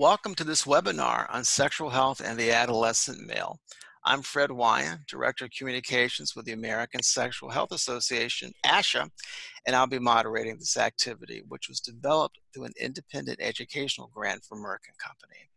Welcome to this webinar on sexual health and the adolescent male. I'm Fred Wyand, Director of Communications with the American Sexual Health Association, ASHA, and I'll be moderating this activity, which was developed through an independent educational grant from Merck and Company.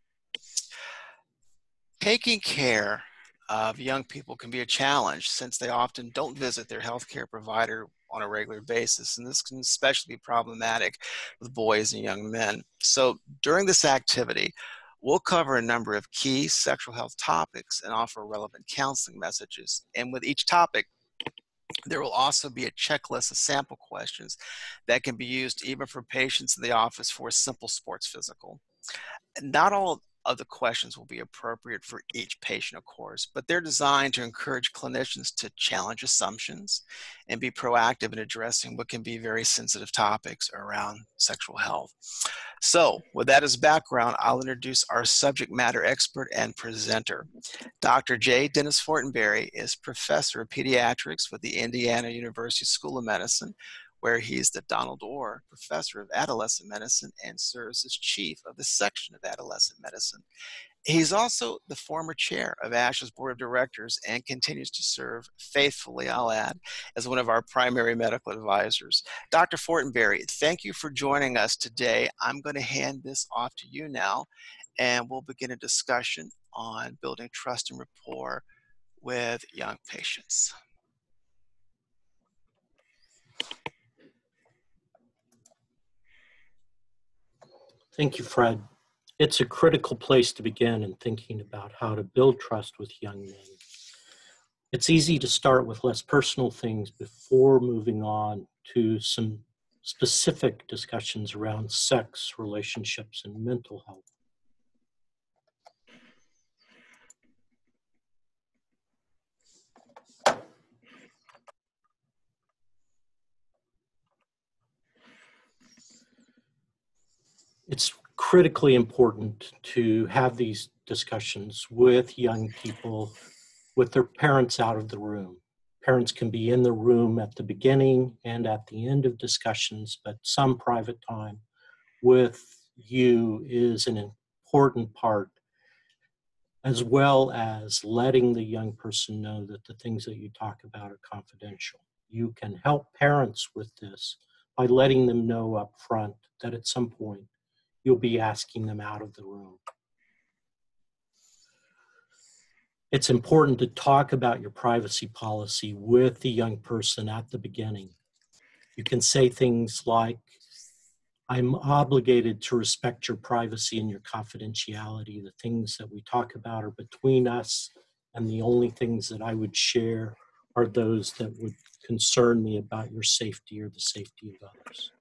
Taking care of young people can be a challenge since they often don't visit their healthcare provider on a regular basis. And this can especially be problematic with boys and young men. So during this activity, we'll cover a number of key sexual health topics and offer relevant counseling messages. And with each topic, there will also be a checklist of sample questions that can be used even for patients in the office for a simple sports physical. Not all of the questions will be appropriate for each patient, of course, but they're designed to encourage clinicians to challenge assumptions and be proactive in addressing what can be very sensitive topics around sexual health. So, with that as background, I'll introduce our subject matter expert and presenter. Dr. J. Dennis Fortenberry is professor of pediatrics with the Indiana University School of Medicine, where he's the Donald Orr Professor of Adolescent Medicine and serves as chief of the section of adolescent medicine. He's also the former chair of ASHA's board of directors and continues to serve faithfully, I'll add, as one of our primary medical advisors. Dr. Fortenberry, thank you for joining us today. I'm going to hand this off to you now, and we'll begin a discussion on building trust and rapport with young patients. Thank you, Fred. It's a critical place to begin in thinking about how to build trust with young men. It's easy to start with less personal things before moving on to some specific discussions around sex, relationships, and mental health. It's critically important to have these discussions with young people with their parents out of the room. Parents can be in the room at the beginning and at the end of discussions, but some private time with you is an important part, as well as letting the young person know that the things that you talk about are confidential. You can help parents with this by letting them know up front that at some point you'll be asking them out of the room. It's important to talk about your privacy policy with the young person at the beginning. You can say things like, I'm obligated to respect your privacy and your confidentiality. The things that we talk about are between us, and the only things that I would share are those that would concern me about your safety or the safety of others.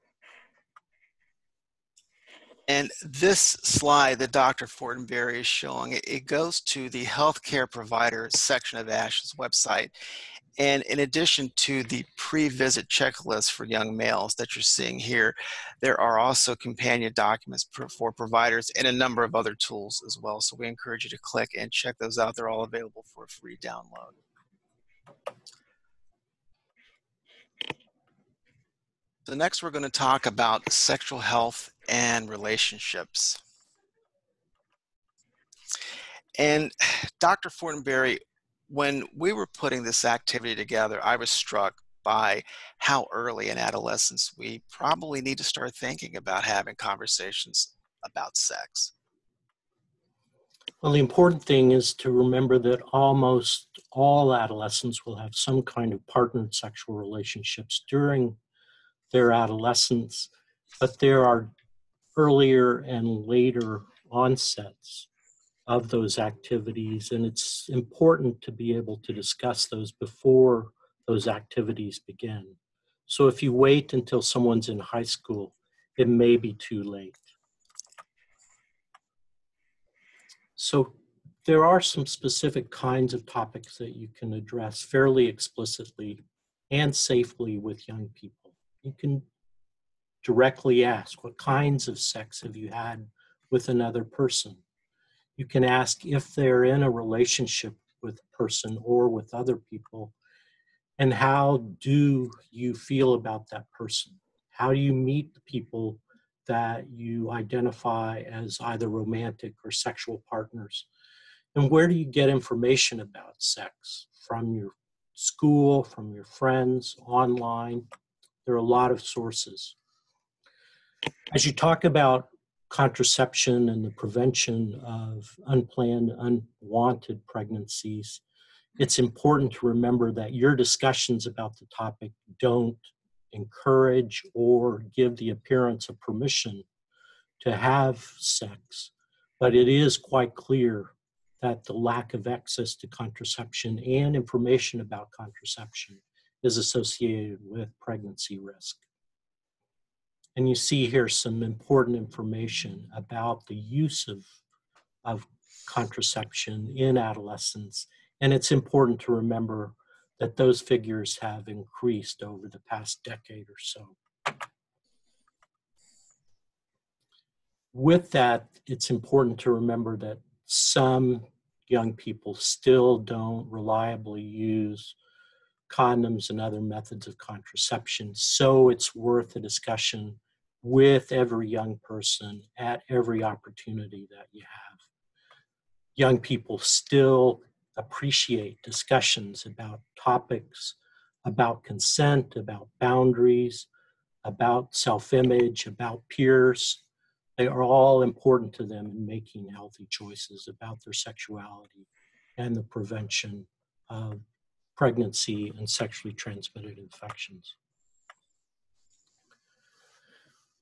And this slide that Dr. Fortenberry is showing, it goes to the healthcare provider section of ASHA's website. And in addition to the pre-visit checklist for young males that you're seeing here, there are also companion documents for providers and a number of other tools as well. So we encourage you to click and check those out. They're all available for a free download. So next we're going to talk about sexual health and relationships. And Dr. Fortenberry, when we were putting this activity together, I was struck by how early in adolescence we probably need to start thinking about having conversations about sex. Well, the important thing is to remember that almost all adolescents will have some kind of partnered sexual relationships during their adolescence, but there are earlier and later onsets of those activities, and it's important to be able to discuss those before those activities begin. So if you wait until someone's in high school, it may be too late. So there are some specific kinds of topics that you can address fairly explicitly and safely with young people. You can directly ask, What kinds of sex have you had with another person? You can ask if they're in a relationship with a person or with other people, and how do you feel about that person? How do you meet the people that you identify as either romantic or sexual partners? And where do you get information about sex? From your school, from your friends, online? There are a lot of sources. As you talk about contraception and the prevention of unplanned, unwanted pregnancies, it's important to remember that your discussions about the topic don't encourage or give the appearance of permission to have sex, but it is quite clear that the lack of access to contraception and information about contraception is associated with pregnancy risk. And you see here some important information about the use of, of contraception in adolescence. And it's important to remember that those figures have increased over the past decade or so. With that, it's important to remember that some young people still don't reliably use condoms and other methods of contraception. So it's worth a discussion with every young person at every opportunity that you have. Young people still appreciate discussions about topics, about consent, about boundaries, about self image, about peers. They are all important to them in making healthy choices about their sexuality and the prevention of pregnancy and sexually transmitted infections.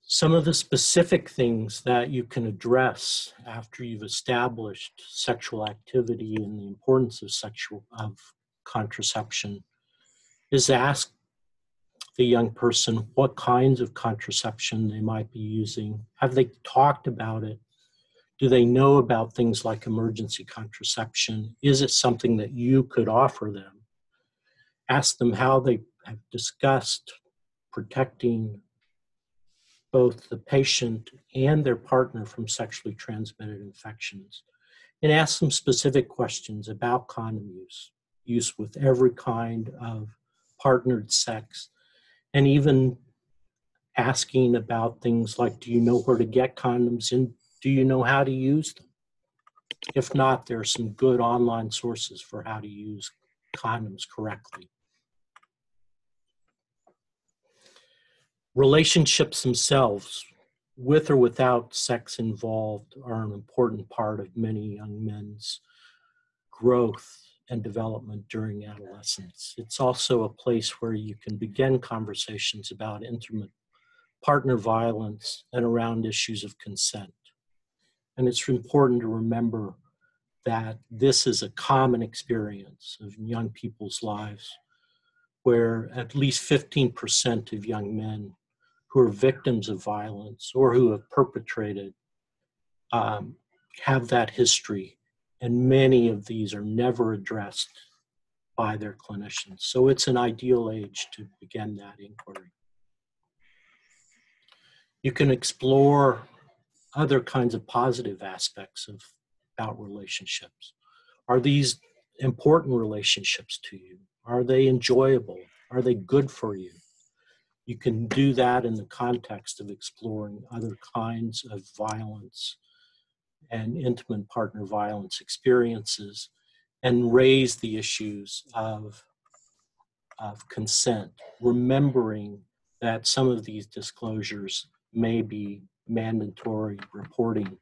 Some of the specific things that you can address after you've established sexual activity and the importance of sexual of contraception is ask the young person what kinds of contraception they might be using. Have they talked about it? Do they know about things like emergency contraception? Is it something that you could offer them? Ask them how they have discussed protecting both the patient and their partner from sexually transmitted infections. And ask them specific questions about condom use, use with every kind of partnered sex, and even asking about things like do you know where to get condoms and do you know how to use them? If not, there are some good online sources for how to use condoms correctly. Relationships themselves, with or without sex involved, are an important part of many young men's growth and development during adolescence. It's also a place where you can begin conversations about intimate partner violence and around issues of consent. And it's important to remember that this is a common experience of young people's lives where at least 15% of young men who are victims of violence or who have perpetrated um, have that history and many of these are never addressed by their clinicians. So it's an ideal age to begin that inquiry. You can explore other kinds of positive aspects of about relationships. Are these important relationships to you? Are they enjoyable? Are they good for you? You can do that in the context of exploring other kinds of violence and intimate partner violence experiences and raise the issues of, of consent, remembering that some of these disclosures may be mandatory reporting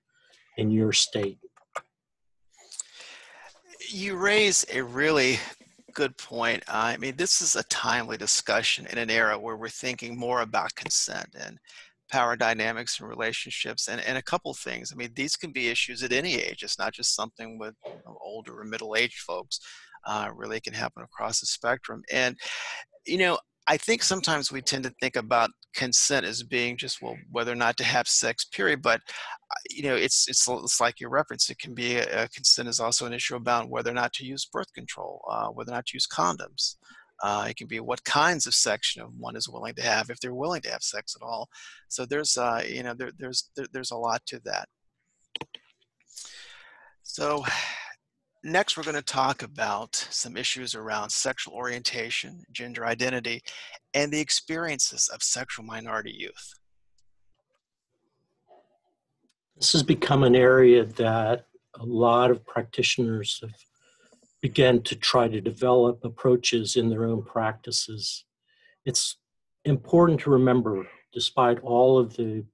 in your state. You raise a really good point. I mean, this is a timely discussion in an era where we're thinking more about consent and power dynamics and relationships and, and a couple things. I mean, these can be issues at any age. It's not just something with you know, older or middle-aged folks. Uh, really can happen across the spectrum. And, you know, I think sometimes we tend to think about consent as being just well whether or not to have sex period but uh, you know it's it's, it's like your reference it can be a, a, consent is also an issue about whether or not to use birth control uh, whether or not to use condoms uh, it can be what kinds of sex you know, one is willing to have if they're willing to have sex at all. So there's uh, you know there, there's there, there's a lot to that. So next we're going to talk about some issues around sexual orientation, gender identity, and the experiences of sexual minority youth. This has become an area that a lot of practitioners have begun to try to develop approaches in their own practices. It's important to remember, despite all of the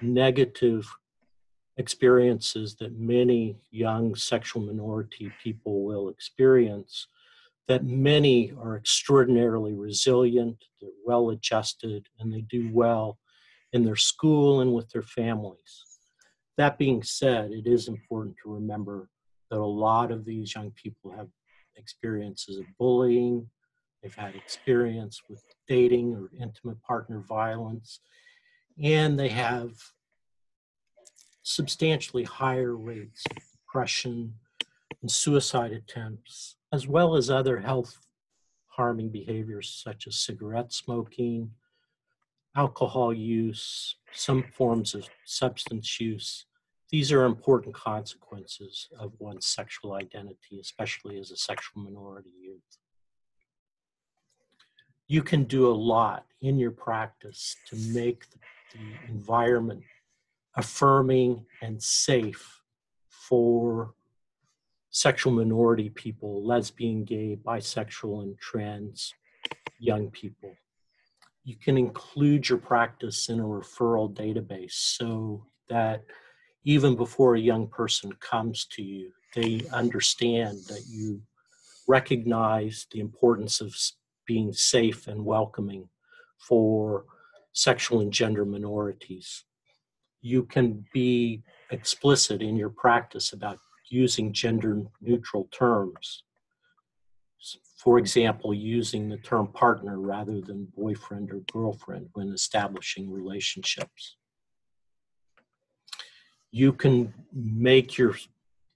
negative experiences that many young sexual minority people will experience, that many are extraordinarily resilient, they're well adjusted, and they do well in their school and with their families. That being said, it is important to remember that a lot of these young people have experiences of bullying, they've had experience with dating or intimate partner violence, and they have substantially higher rates of depression and suicide attempts, as well as other health harming behaviors such as cigarette smoking, alcohol use, some forms of substance use. These are important consequences of one's sexual identity, especially as a sexual minority youth. You can do a lot in your practice to make the, environment affirming and safe for sexual minority people, lesbian, gay, bisexual, and trans young people. You can include your practice in a referral database so that even before a young person comes to you, they understand that you recognize the importance of being safe and welcoming for sexual and gender minorities you can be explicit in your practice about using gender neutral terms. For example, using the term partner rather than boyfriend or girlfriend when establishing relationships. You can make your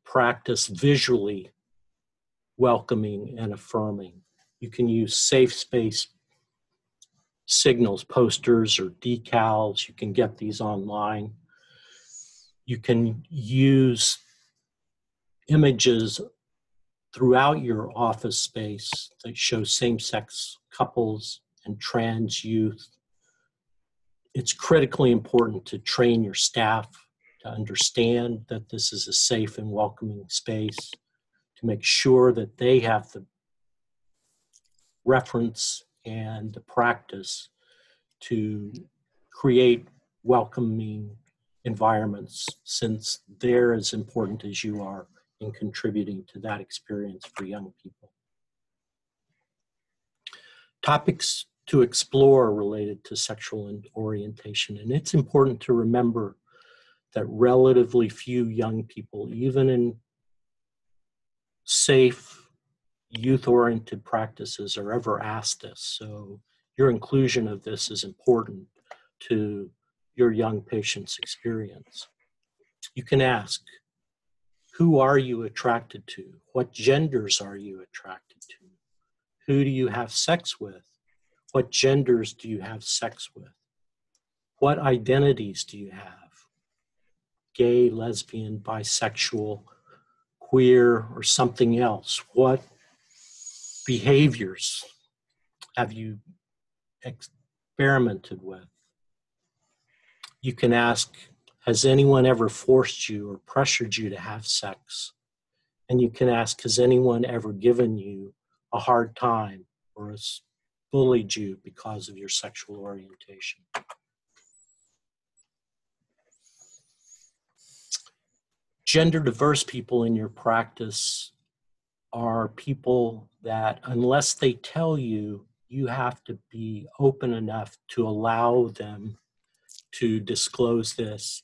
practice visually welcoming and affirming. You can use safe space signals, posters, or decals. You can get these online. You can use images throughout your office space that show same sex couples and trans youth. It's critically important to train your staff to understand that this is a safe and welcoming space, to make sure that they have the reference and the practice to create welcoming environments since they're as important as you are in contributing to that experience for young people. Topics to explore related to sexual orientation. And it's important to remember that relatively few young people, even in safe youth oriented practices are ever asked this. So your inclusion of this is important to your young patient's experience. You can ask, who are you attracted to? What genders are you attracted to? Who do you have sex with? What genders do you have sex with? What identities do you have? Gay, lesbian, bisexual, queer, or something else? What behaviors have you experimented with? You can ask, Has anyone ever forced you or pressured you to have sex? And you can ask, Has anyone ever given you a hard time or has bullied you because of your sexual orientation? Gender diverse people in your practice are people that, unless they tell you, you have to be open enough to allow them to disclose this.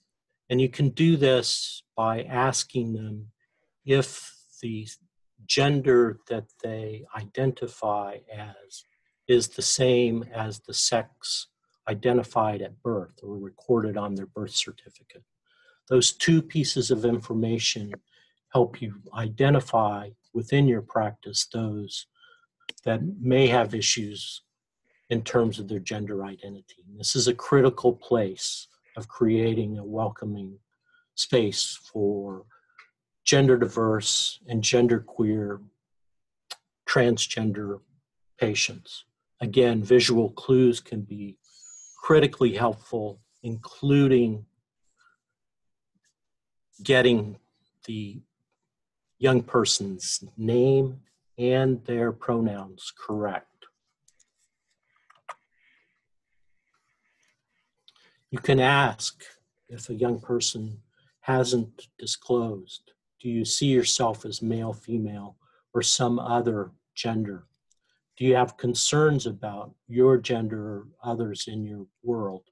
And you can do this by asking them if the gender that they identify as is the same as the sex identified at birth or recorded on their birth certificate. Those two pieces of information help you identify within your practice those that may have issues in terms of their gender identity. This is a critical place of creating a welcoming space for gender diverse and gender queer transgender patients. Again, visual clues can be critically helpful, including getting the young person's name and their pronouns correct. You can ask if a young person hasn't disclosed do you see yourself as male, female, or some other gender? Do you have concerns about your gender or others in your world?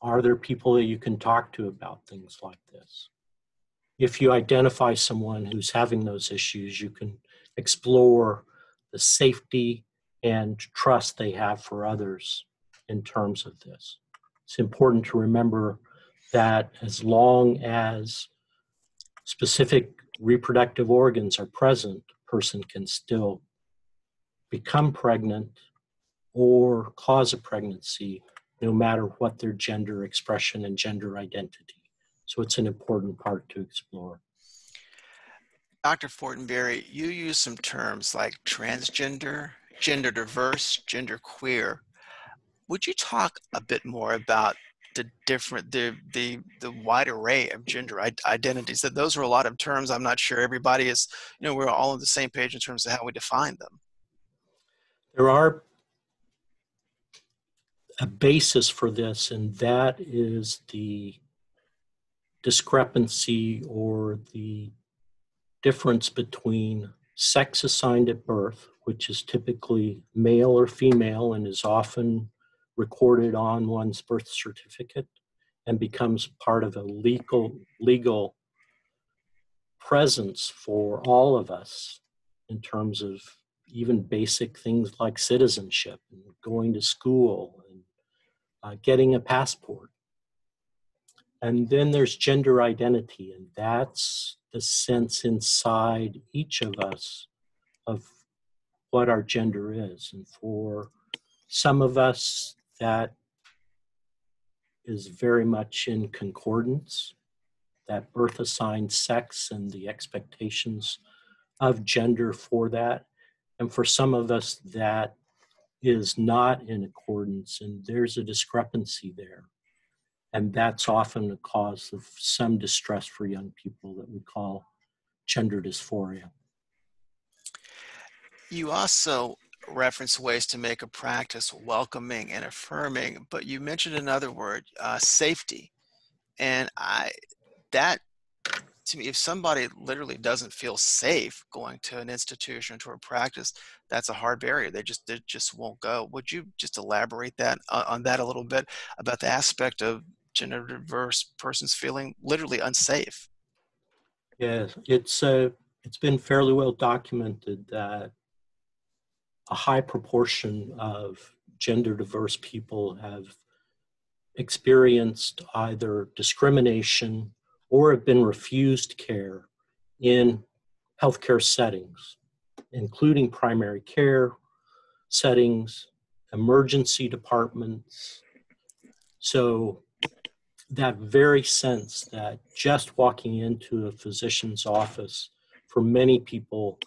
Are there people that you can talk to about things like this? If you identify someone who's having those issues, you can explore the safety and trust they have for others in terms of this. It's important to remember that as long as specific reproductive organs are present, a person can still become pregnant or cause a pregnancy no matter what their gender expression and gender identity. So it's an important part to explore. Dr. Fortenberry, you use some terms like transgender, gender diverse, gender queer. Would you talk a bit more about the different the the the wide array of gender identities that those are a lot of terms i'm not sure everybody is you know we're all on the same page in terms of how we define them there are a basis for this and that is the discrepancy or the difference between sex assigned at birth which is typically male or female and is often recorded on one's birth certificate and becomes part of a legal legal presence for all of us in terms of even basic things like citizenship and going to school and uh, getting a passport. And then there's gender identity, and that's the sense inside each of us of what our gender is. And for some of us, that is very much in concordance, that birth assigned sex and the expectations of gender for that. And for some of us, that is not in accordance, and there's a discrepancy there. And that's often a cause of some distress for young people that we call gender dysphoria. You also reference ways to make a practice welcoming and affirming, but you mentioned another word, uh, safety. And I, that to me, if somebody literally doesn't feel safe going to an institution to a practice, that's a hard barrier. They just they just won't go. Would you just elaborate that uh, on that a little bit about the aspect of gender diverse persons feeling literally unsafe? Yes, it's uh, it's been fairly well documented that a high proportion of gender diverse people have experienced either discrimination or have been refused care in healthcare settings, including primary care settings, emergency departments. So, that very sense that just walking into a physician's office for many people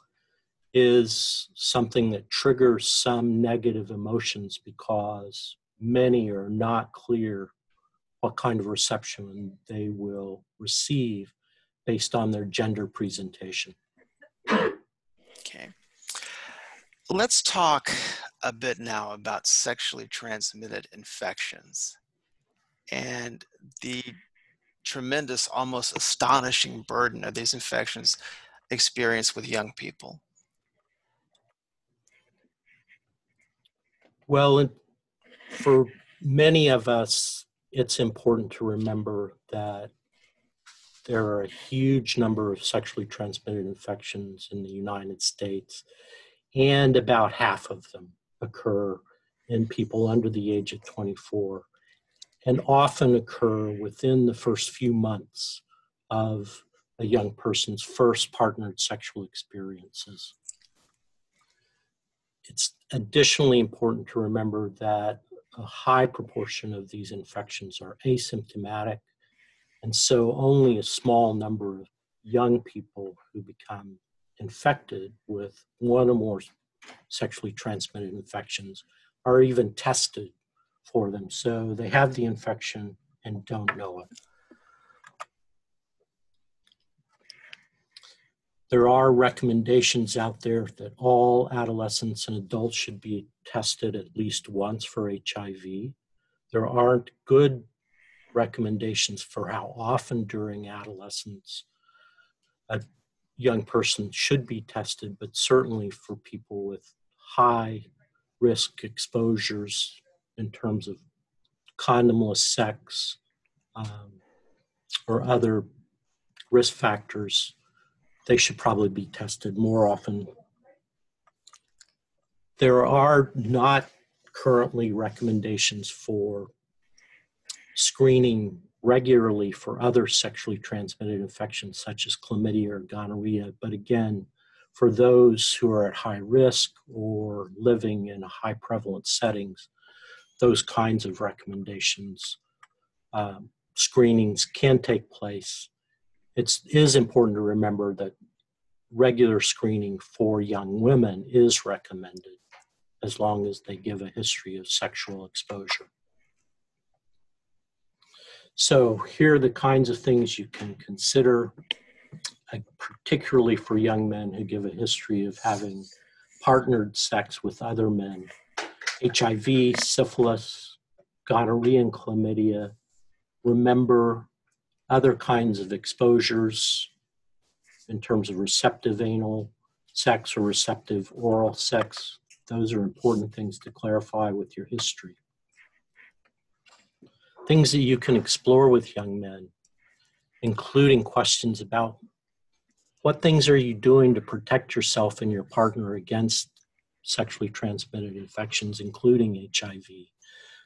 is something that triggers some negative emotions because many are not clear what kind of reception they will receive based on their gender presentation. Okay. Let's talk a bit now about sexually transmitted infections and the tremendous, almost astonishing burden of these infections experienced with young people. Well, for many of us, it's important to remember that there are a huge number of sexually transmitted infections in the United States, and about half of them occur in people under the age of 24 and often occur within the first few months of a young person's first partnered sexual experiences. It's additionally important to remember that a high proportion of these infections are asymptomatic, and so only a small number of young people who become infected with one or more sexually transmitted infections are even tested for them. So they have the infection and don't know it. There are recommendations out there that all adolescents and adults should be tested at least once for HIV. There aren't good recommendations for how often during adolescence a young person should be tested, but certainly for people with high risk exposures in terms of condomless sex um, or other risk factors, they should probably be tested more often. There are not currently recommendations for screening regularly for other sexually transmitted infections such as chlamydia or gonorrhea. But again, for those who are at high risk or living in high prevalence settings, those kinds of recommendations, um, screenings can take place. It is important to remember that regular screening for young women is recommended as long as they give a history of sexual exposure. So here are the kinds of things you can consider, uh, particularly for young men who give a history of having partnered sex with other men. HIV, syphilis, gonorrhea and chlamydia. Remember other kinds of exposures in terms of receptive anal sex or receptive oral sex. Those are important things to clarify with your history things that you can explore with young men, including questions about what things are you doing to protect yourself and your partner against sexually transmitted infections, including HIV.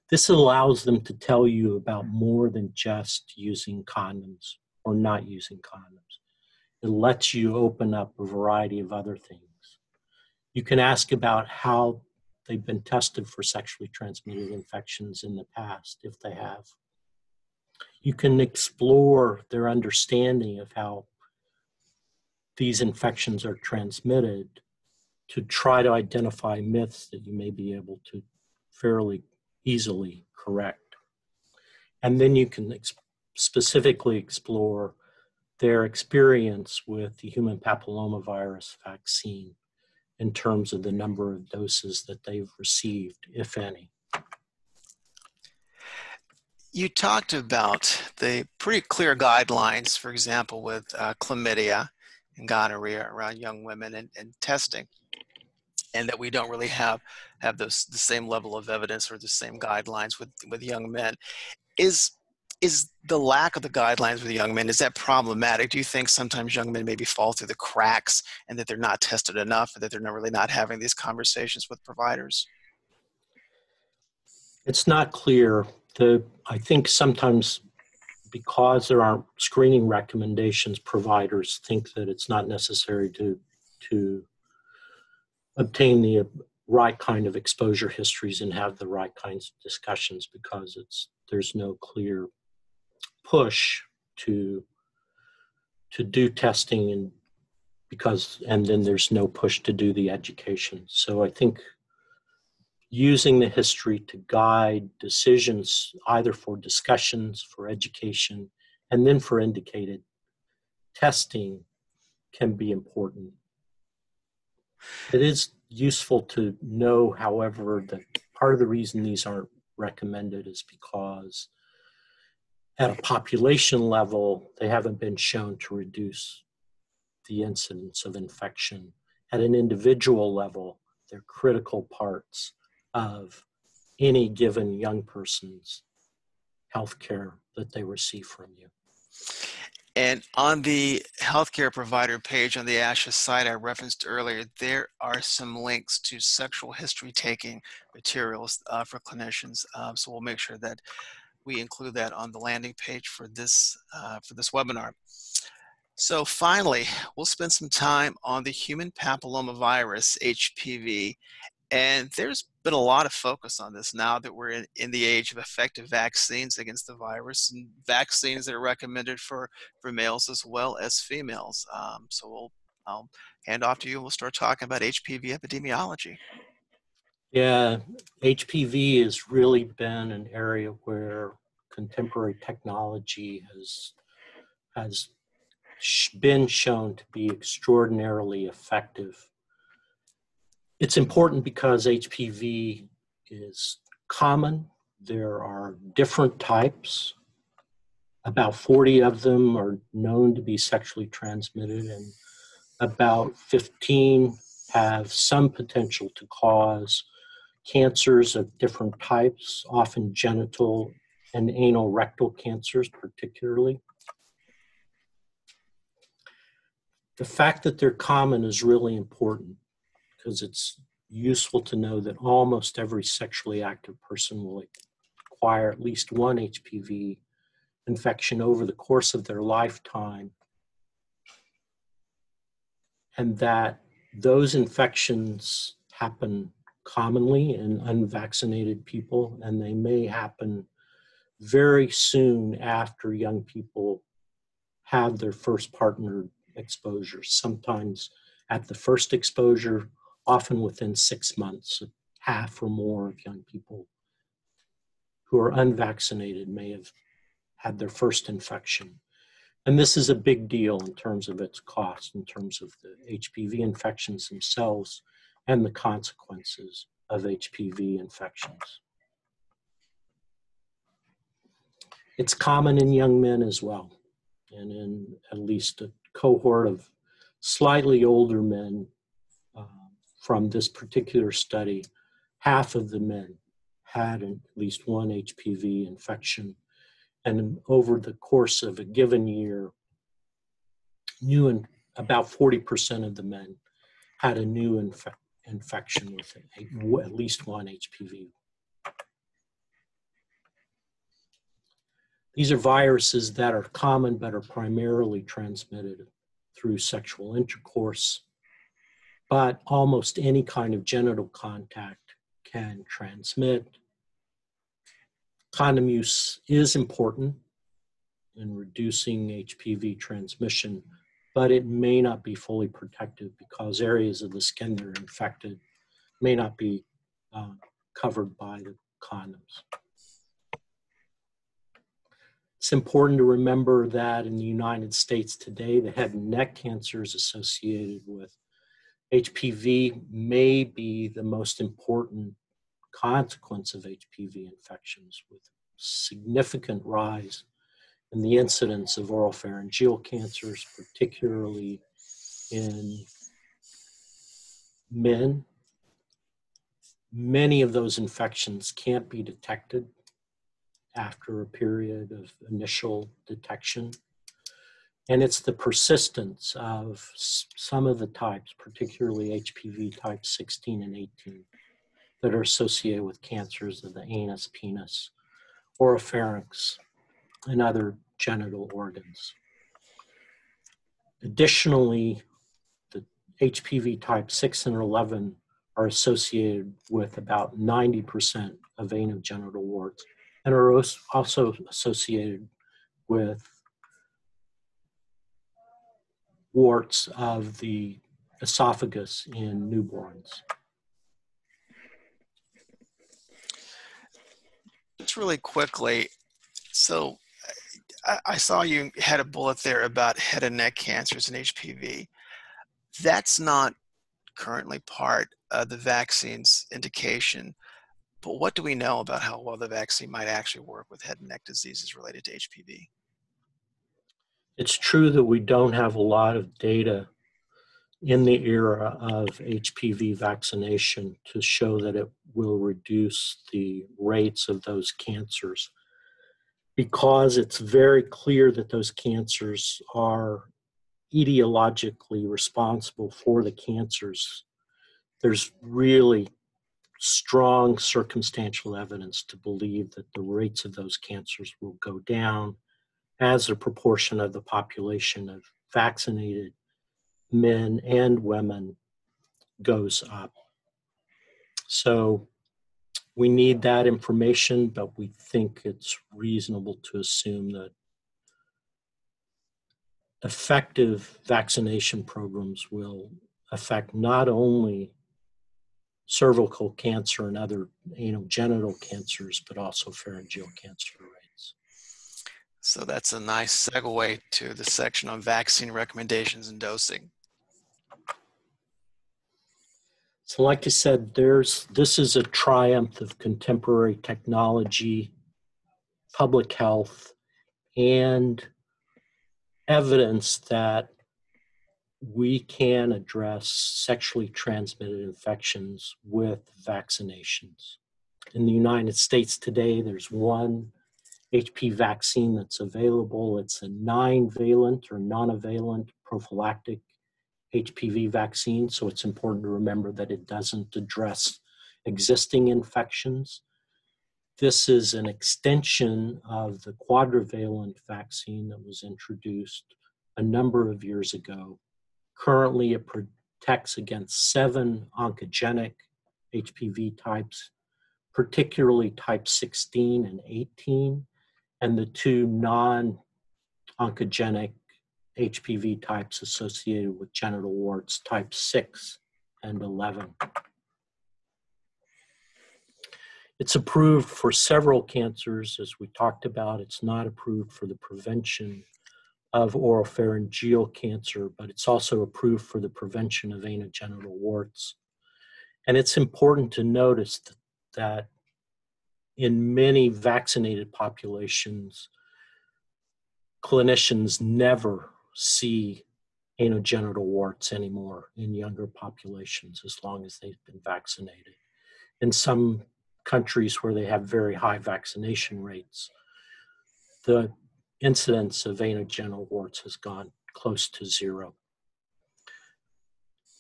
This allows them to tell you about more than just using condoms or not using condoms. It lets you open up a variety of other things. You can ask about how they've been tested for sexually transmitted infections in the past, if they have. You can explore their understanding of how these infections are transmitted to try to identify myths that you may be able to fairly easily correct. And then you can ex- specifically explore their experience with the human papillomavirus vaccine in terms of the number of doses that they've received, if any. You talked about the pretty clear guidelines, for example, with uh, chlamydia and gonorrhea around young women and, and, testing, and that we don't really have have those the same level of evidence or the same guidelines with with young men. Is is the lack of the guidelines with young men is that problematic? Do you think sometimes young men maybe fall through the cracks and that they're not tested enough or that they're not really not having these conversations with providers? It's not clear. The i think sometimes because there aren't screening recommendations providers think that it's not necessary to to obtain the right kind of exposure histories and have the right kinds of discussions because it's there's no clear push to to do testing and because and then there's no push to do the education. So i think using the history to guide decisions either for discussions for education and then for indicated testing can be important it is useful to know however that part of the reason these aren't recommended is because at a population level, they haven't been shown to reduce the incidence of infection. At an individual level, they're critical parts of any given young person's health care that they receive from you. And on the healthcare provider page on the ASHA site I referenced earlier, there are some links to sexual history taking materials uh, for clinicians. Um, so we'll make sure that we include that on the landing page for this, uh, for this webinar. So finally, we'll spend some time on the human papillomavirus, HPV. And there's been a lot of focus on this now that we're in, in the age of effective vaccines against the virus and vaccines that are recommended for, for males as well as females. Um, so we'll, I'll hand off to you and we'll start talking about HPV epidemiology. Yeah, HPV has really been an area where contemporary technology has has been shown to be extraordinarily effective. It's important because HPV is common. There are different types. About 40 of them are known to be sexually transmitted, and about 15 have some potential to cause cancers of different types, often genital and anal rectal cancers, particularly. The fact that they're common is really important because it's useful to know that almost every sexually active person will acquire at least one HPV infection over the course of their lifetime. And that those infections happen commonly in unvaccinated people, and they may happen very soon after young people have their first partner exposure, sometimes at the first exposure, often within six months, half or more of young people who are unvaccinated may have had their first infection. And this is a big deal in terms of its cost, in terms of the HPV infections themselves and the consequences of HPV infections. It's common in young men as well, and in at least a cohort of slightly older men from this particular study, half of the men had at least one HPV infection. And over the course of a given year, new and about 40% of the men had a new infe- infection with at least one HPV. These are viruses that are common but are primarily transmitted through sexual intercourse, but almost any kind of genital contact can transmit. Condom use is important in reducing HPV transmission, but it may not be fully protective because areas of the skin that are infected may not be uh, covered by the condoms. It's important to remember that in the United States today, the head and neck cancers associated with HPV may be the most important consequence of HPV infections, with significant rise in the incidence of oropharyngeal cancers, particularly in men. Many of those infections can't be detected after a period of initial detection. And it's the persistence of some of the types, particularly HPV type 16 and 18, that are associated with cancers of the anus, penis, oropharynx, and other genital organs. Additionally, the HPV type 6 and 11 are associated with about 90% of anogenital warts and are also associated with warts of the esophagus in newborns. Just really quickly, so I saw you had a bullet there about head and neck cancers and HPV. That's not currently part of the vaccine's indication. But what do we know about how well the vaccine might actually work with head and neck diseases related to HPV? It's true that we don't have a lot of data in the era of HPV vaccination to show that it will reduce the rates of those cancers because it's very clear that those cancers are etiologically responsible for the cancers. There's really strong circumstantial evidence to believe that the rates of those cancers will go down as a proportion of the population of vaccinated men and women goes up. So we need that information, but we think it's reasonable to assume that effective vaccination programs will affect not only cervical cancer and other anal genital cancers, but also pharyngeal cancer. So that's a nice segue to the section on vaccine recommendations and dosing. So, like I said, there's this is a triumph of contemporary technology, public health, and evidence that we can address sexually transmitted infections with vaccinations. In the United States today, there's one HP vaccine that's available. It's a nine valent or nonavalent prophylactic HPV vaccine, so it's important to remember that it doesn't address existing infections. This is an extension of the quadrivalent vaccine that was introduced a number of years ago. Currently, it protects against seven oncogenic HPV types, particularly type 16 and 18, and the two non oncogenic HPV types associated with genital warts, type 6 and 11. It's approved for several cancers, as we talked about. It's not approved for the prevention of oropharyngeal cancer, but it's also approved for the prevention of anogenital warts. And it's important to notice that in many vaccinated populations, clinicians never see anogenital warts anymore in younger populations as long as they've been vaccinated. In some countries where they have very high vaccination rates, the incidence of anogenital warts has gone close to zero.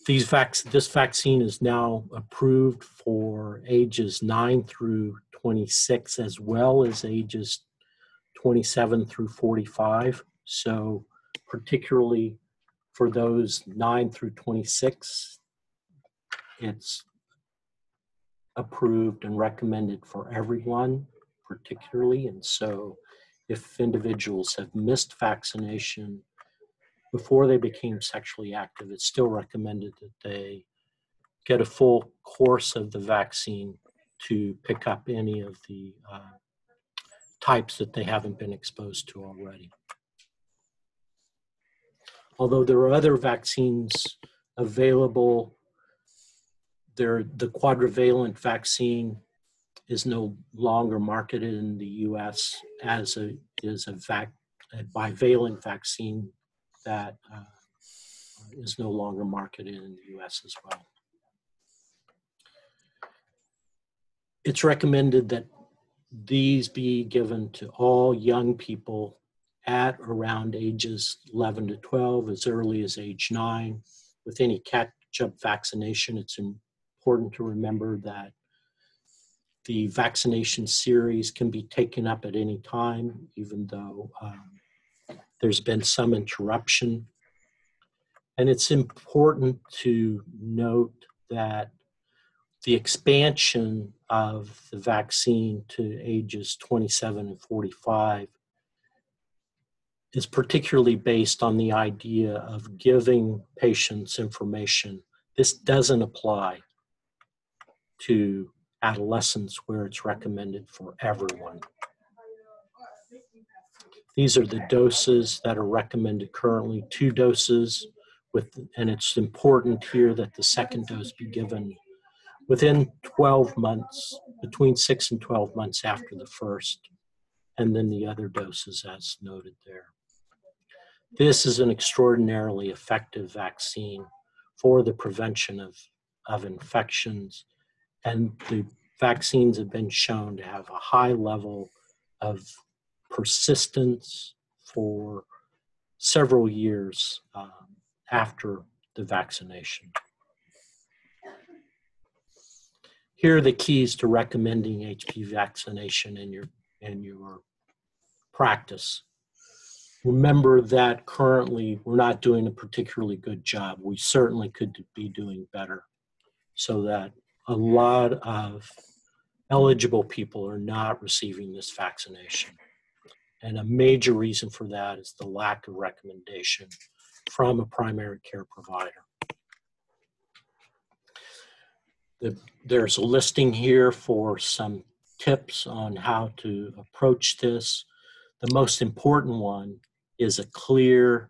These vac- this vaccine is now approved for ages 9 through 26 as well as ages 27 through 45. So particularly for those 9 through 26, it's approved and recommended for everyone, particularly. And so, if individuals have missed vaccination before they became sexually active, it's still recommended that they get a full course of the vaccine to pick up any of the uh, types that they haven't been exposed to already although there are other vaccines available, there, the quadrivalent vaccine is no longer marketed in the U.S. as a is a, vac, a bivalent vaccine that uh, is no longer marketed in the U.S. as well. It's recommended that these be given to all young people at around ages 11 to 12, as early as age 9. With any catch up vaccination, it's important to remember that the vaccination series can be taken up at any time, even though um, there's been some interruption. And it's important to note that the expansion of the vaccine to ages 27 and 45 is particularly based on the idea of giving patients information. This doesn't apply to adolescents where it's recommended for everyone. These are the doses that are recommended currently, two doses with, and it's important here that the second dose be given within 12 months, between six and 12 months after the first, and then the other doses as noted there. This is an extraordinarily effective vaccine for the prevention of, of infections. And the vaccines have been shown to have a high level of persistence for several years um, after the vaccination. Here are the keys to recommending HP vaccination in your in your practice remember that currently we're not doing a particularly good job. We certainly could be doing better so that a lot of eligible people are not receiving this vaccination. And a major reason for that is the lack of recommendation from a primary care provider. The, there's a listing here for some tips on how to approach this The most important one is a clear,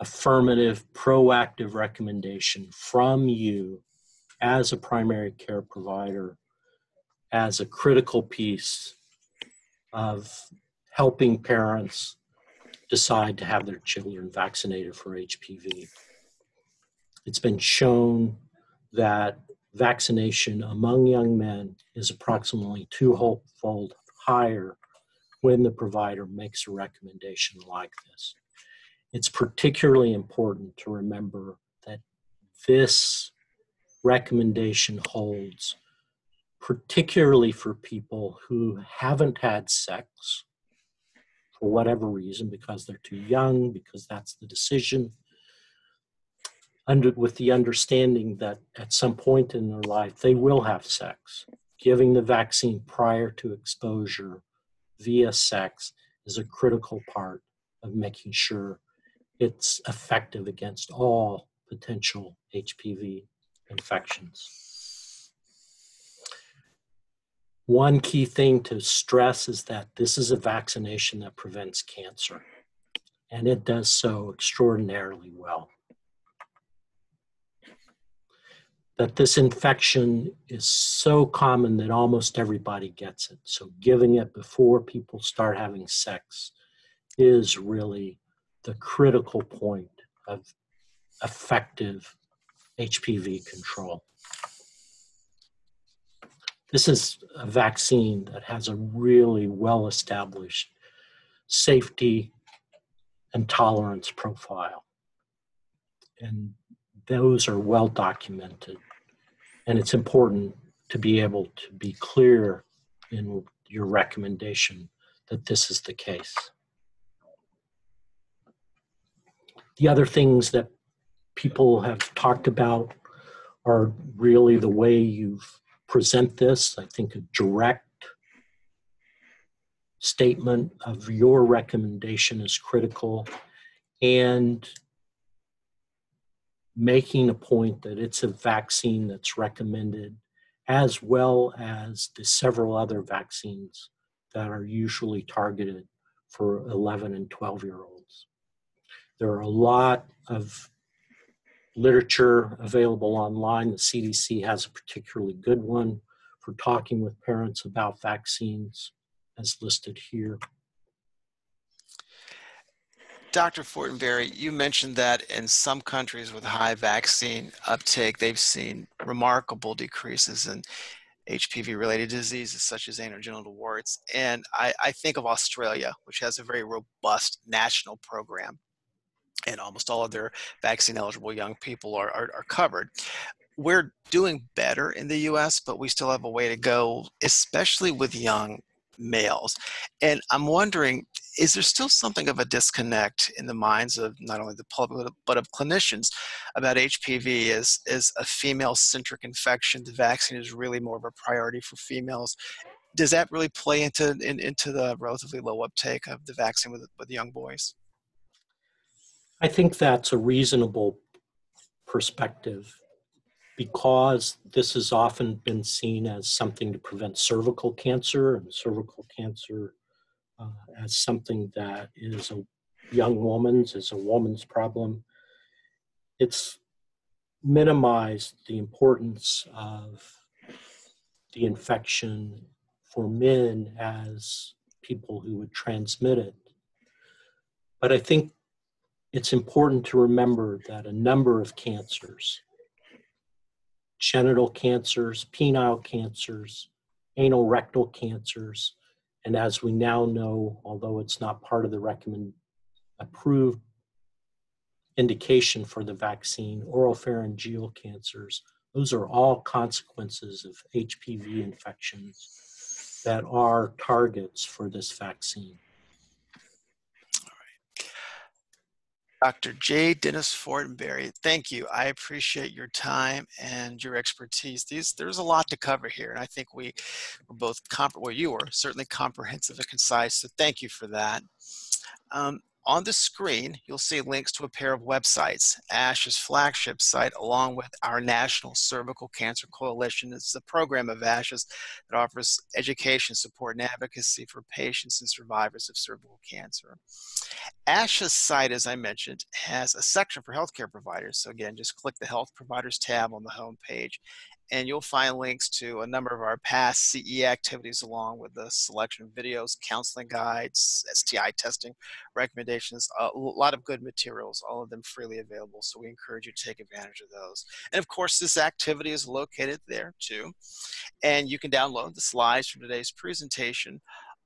affirmative, proactive recommendation from you as a primary care provider as a critical piece of helping parents decide to have their children vaccinated for HPV. It's been shown that vaccination among young men is approximately twofold higher when the provider makes a recommendation like this. It's particularly important to remember that this recommendation holds particularly for people who haven't had sex for whatever reason, because they're too young, because that's the decision, under, with the understanding that at some point in their life they will have sex. Giving the vaccine prior to exposure via sex is a critical part of making sure it's effective against all potential HPV infections. One key thing to stress is that this is a vaccination that prevents cancer, and it does so extraordinarily well. That this infection is so common that almost everybody gets it. So, giving it before people start having sex is really the critical point of effective HPV control. This is a vaccine that has a really well established safety and tolerance profile. And those are well documented. And it's important to be able to be clear in your recommendation that this is the case. The other things that people have talked about are really the way you've present this. I think a direct statement of your recommendation is critical and making a point that it's a vaccine that's recommended as well as the several other vaccines that are usually targeted for 11 and 12 year olds. There are a lot of literature available online. The CDC has a particularly good one for talking with parents about vaccines, as listed here. Dr. Fortenberry, you mentioned that in some countries with high vaccine uptake, they've seen remarkable decreases in HPV related diseases such as anogenital warts. And I, I, think of Australia, which has a very robust national program and almost all of their vaccine eligible young people are, are, are covered. We're doing better in the US, but we still have a way to go, especially with young males. And I'm wondering, is there still something of a disconnect in the minds of not only the public but of clinicians about HPV as, as a female centric infection? The vaccine is really more of a priority for females. Does that really play into in, into the relatively low uptake of the vaccine with, with young boys? I think that's a reasonable perspective because this has often been seen as something to prevent cervical cancer and cervical cancer uh, as something that is a young woman's, is a woman's problem. It's minimized the importance of the infection for men as people who would transmit it. But I think it's important to remember that a number of cancers, genital cancers, penile cancers, anal rectal cancers, and as we now know, although it's not part of the recommend approved indication for the vaccine, oropharyngeal cancers, those are all consequences of HPV infections that are targets for this vaccine. Dr. J. Dennis Fortenberry, thank you. I appreciate your time and your expertise. These, there's a lot to cover here, and I think we were both, comp- well, you were certainly comprehensive and concise, so thank you for that. Um, On the screen, you'll see links to a pair of websites, ASHA's flagship site, along with our National Cervical Cancer Coalition. It's a program of ASHA's that offers education, support, and advocacy for patients and survivors of cervical cancer. ASHA's site, as I mentioned, has a section for healthcare providers. So again, just click the Health Providers tab on the home page and you'll find links to a number of our past CE activities along with the selection of videos, counseling guides, STI testing recommendations, a lot of good materials, all of them freely available. So we encourage you to take advantage of those. And of course, this activity is located there too. And you can download the slides from today's presentation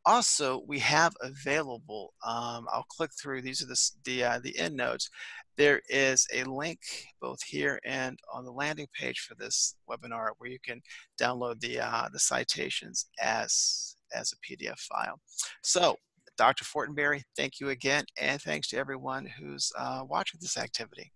also we have available um, i'll click through these are the the, uh, the end notes there is a link both here and on the landing page for this webinar where you can download the, uh, the citations as, as a PDF file. So Dr. Fortenberry, thank you again, and thanks to everyone who's uh, watching this activity.